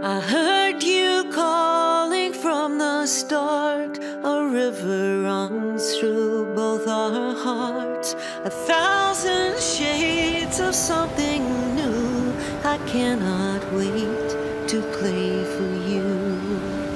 I heard you calling from the start. A river runs through both our hearts. A thousand shades of something new. I cannot wait to play for you.